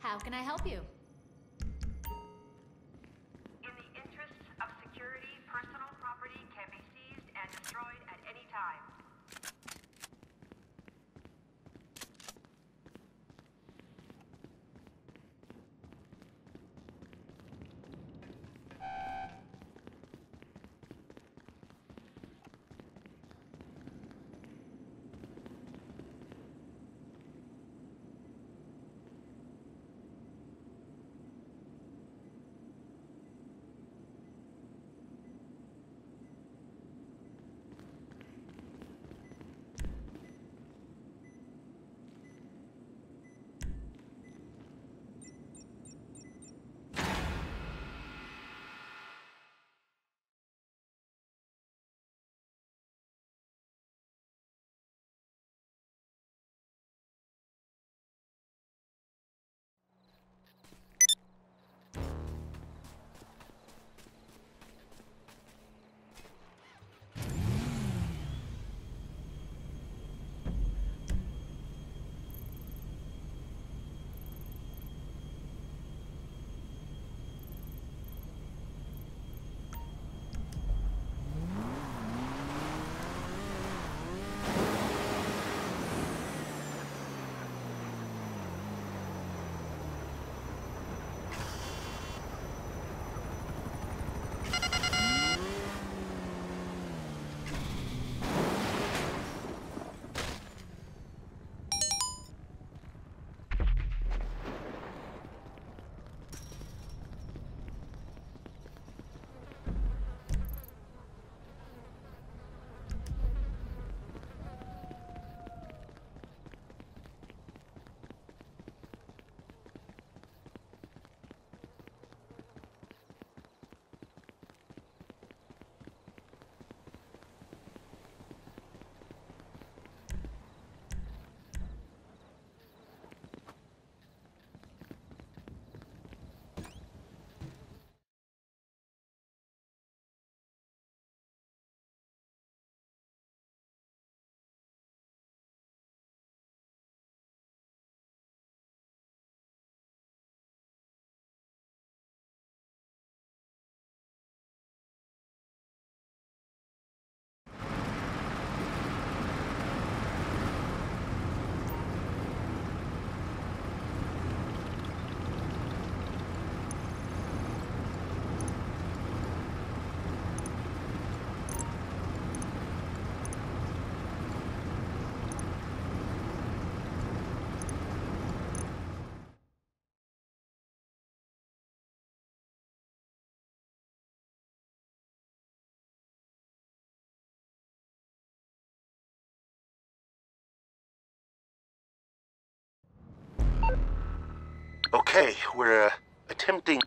How can I help you? Okay, we're uh, attempting